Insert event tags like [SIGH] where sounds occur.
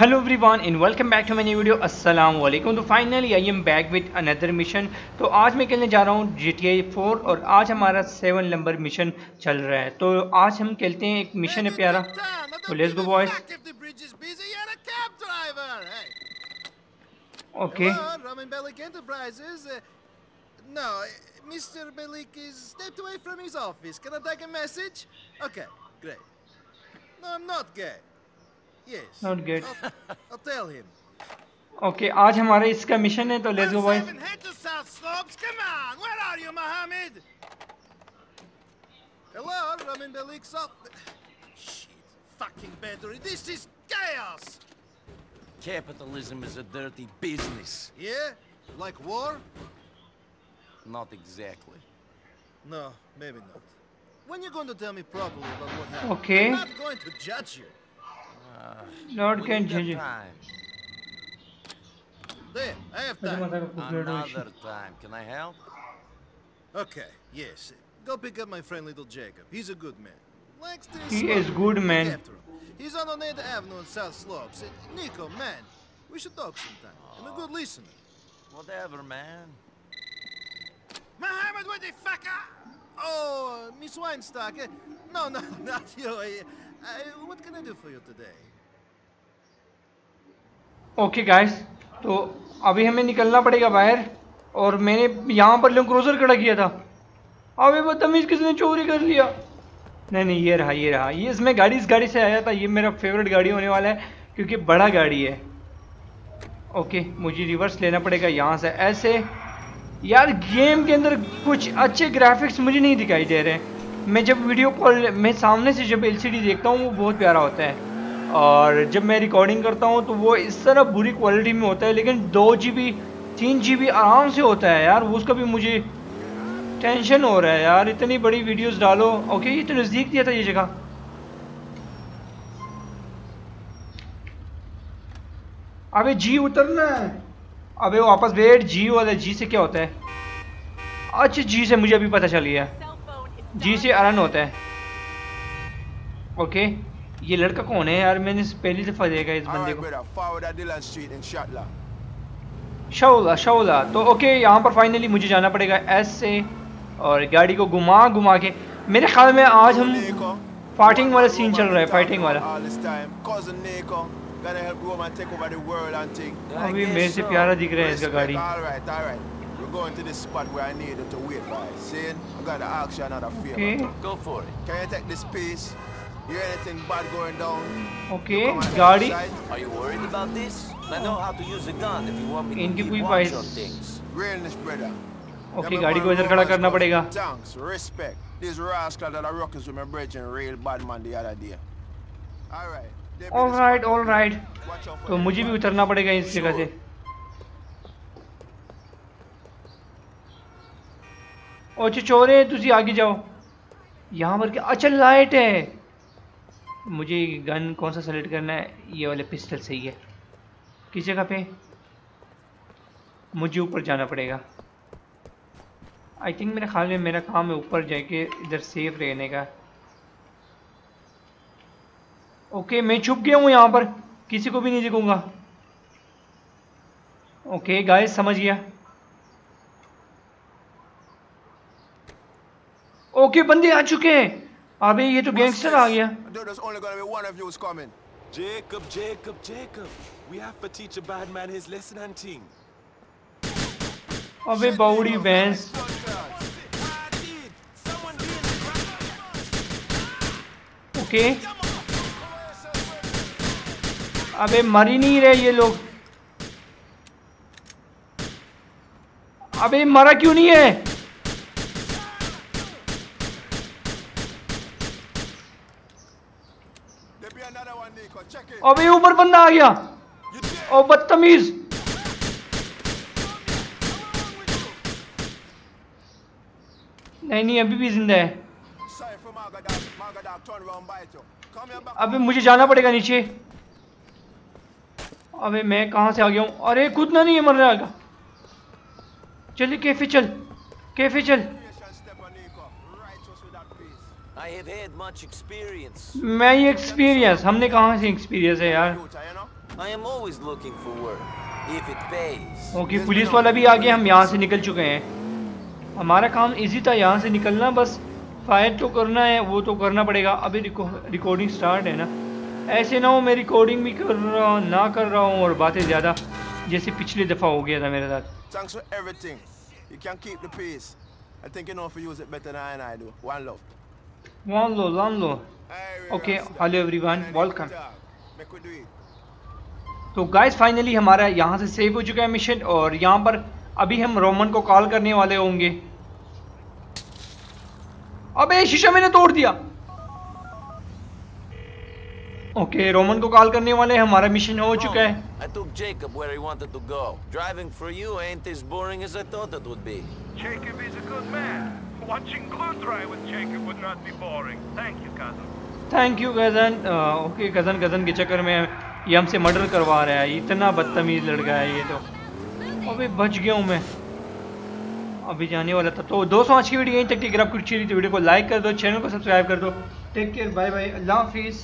Hello everyone in welcome back to my new video अस्सलाम वालेकुम तो finally I am back with another mission तो आज मैं खेलने जा रहा हूँ जी टी फोर और आज हमारा सेवन नंबर मिशन चल रहा है तो आज हम खेलते हैं एक मिशन है प्यारा तो let's go boys okay No, Mr. Belik is stepped away from his office. Can I take a message? Okay, great. No, I'm not gay. Yes. Not good. I'll, I'll tell him. Okay आज हमारा इसका mission है तो let's go boys Seven, head to South Slopes. Come on, where are you, Mohammed? Hello, Ramin Belik's up. Shit, fucking battery. This is chaos. Capitalism is a dirty business. Yeah, like war? Not exactly. No, maybe not. When you going to tell me properly about what happened? Okay. I'm not going to judge you. Lord can change it. There, I have time. Another time. Can I help? Okay, yes. Go pick up my friend little Jacob. He's a good man. He is good man. He's on Oneida Avenue in South Slopes. Eh, Nico, man, we should talk sometime. I'm a good listener. Whatever, man. Mohammed, what the fucker? Ah? Oh, Miss Weinstock. Eh? No, no, [LAUGHS] not you. I, what can I do for you today? Okay guys तो अभी हमें निकलना पड़ेगा बाहर और मैंने यहाँ पर लंग क्रूजर खड़ा किया था। अबे बदतमीज किसने चोरी कर लिया? नहीं नहीं, ये रहा ये रहा। ये इसमें गाड़ी, इस गाड़ी से आया था। ये मेरा फेवरेट गाड़ी होने वाला है क्योंकि बड़ा गाड़ी है। ओके मुझे रिवर्स लेना पड़ेगा यहाँ से। ऐसे, यार गेम के अंदर कुछ अच्छे ग्राफिक्स मुझे नहीं दिखाई दे रहे मैं जब वीडियो कॉल मैं सामने से जब एलसीडी देखता हूँ, वो बहुत प्यारा होता है। और जब मैं रिकॉर्डिंग करता हूँ तो वो इस तरह बुरी क्वालिटी में होता है, लेकिन दो जी बी तीन जी बी आराम से होता है यार। उसका भी मुझे टेंशन हो रहा है यार। इतनी बड़ी वीडियोस डालो। ओके ये तो नज़दीक दिया था ये जगह। अबे जी उतरना है। अबे वापस बैठ। जी वाला जी से क्या होता है? अच्छा जी से मुझे अभी पता चल गया। जी से अरन होता है। ओके ये लड़का कौन है यार? मैंने पहली दफ़ा देखा इस बंदे को। शाओला शाओला। तो ओके यहाँ पर फाइनली मुझे जाना पड़ेगा एस से और गाड़ी को घुमा घुमा के। मेरे ख्याल में आज हम फाइटिंग वाला सीन चल रहा है फाइटिंग वाला। अभी मेरे से प्यारा दिख रहा है इसका गाड़ी। Okay. go for it. Can you take this piece? Hear anything bad going down? Okay Come गाड़ी. Are you worried about this? I know how to use a gun if you want me to इनकी keep कोई watch on things. Realness, brother. Okay गाड़ी को इधर खड़ा करना पड़ेगा Thanks, respect. These rascals that are rockers with my brethren, real bad man the other day. This right all right Watch out तो मुझे भी उतरना पड़ेगा इस जगह से अच्छा चोरे तुझे आगे जाओ यहाँ पर क्या अच्छा लाइट है मुझे गन कौन सा सेलेक्ट करना है? ये वाले पिस्टल सही है किस जगह पे? मुझे ऊपर जाना पड़ेगा। आई थिंक मेरे ख्याल में मेरा काम है ऊपर जाके इधर सेफ़ रहने का। ओके मैं छुप गया हूँ यहाँ पर। किसी को भी नहीं दिखूँगा। ओके गाइस समझ गया। ओके बंदे आ चुके हैं। अबे ये तो गैंगस्टर आ गया I there's only gonna be one of you coming. Jacob, Jacob, Jacob. We have to teach a bad man his lesson and thing. अबे बाउडी भैंस ओके अबे मर ही नहीं रहे ये लोग अबे मरा क्यों नहीं है There be another one, Nico. Check it. अबे ऊपर बंदा आ गया। ओ बदतमीज। नहीं नहीं, अभी भी ज़िंदा है. अबे मुझे जाना पड़ेगा नीचे। अबे मैं कहाँ से आ गया हूँ? अरे कूदना नहीं है मर रहा चलिए कैफ़े चल कैफ़े चल। मैं ये एक्सपीरियंस हमने कहाँ से एक्सपीरियंस है यार? Future, you? I am always looking for work, if it pays. Okay police वाला भी आ गया हम यहाँ से निकल चुके हैं। हमारा काम इजी था यहाँ से निकलना बस फायर तो करना है वो तो करना पड़ेगा। अभी रिको, रिकॉर्डिंग स्टार्ट है ना। ऐसे ना हो मैं रिकॉर्डिंग भी कर रहा हूँ ना कर रहा हूँ और बातें ज़्यादा जैसे पिछली दफ़ा हो गया था मेरे साथ। Thanks for everything. You can keep the peace. I think you know if you use it better than I do. One love. One love one love Hey, Okay, Rasta. hello everyone, Man, welcome. good job. Make we do it. तो guys finally हमारा यहाँ से save हो चुका है mission और यहाँ पर अभी हम रोमन को कॉल करने वाले होंगे अबे शीशा मैंने तोड़ दिया ओके रोमन को कॉल करने वाले हैं, हमारा मिशन हो चुका है I took Jacob where he wanted to go. Driving for you ain't as boring as I thought it would be. Jacob is a good man. Watching glue dry with Jacob would not be boring. Thank you, cousin. Thank you Uh, okay cousin, cousin के चक्कर में ये हमसे murder करवा रहा है। इतना बदतमीज लड़का है ये तो। अभी बच गया हूँ मैं। अभी जाने वाला था। तो दोस्तों आज की वीडियो यहीं तक की अगर आपको अच्छी लगी तो वीडियो को लाइक कर दो चैनल को सब्सक्राइब कर दो। टेक केयर बाय बाय अल्लाह हाफिज़।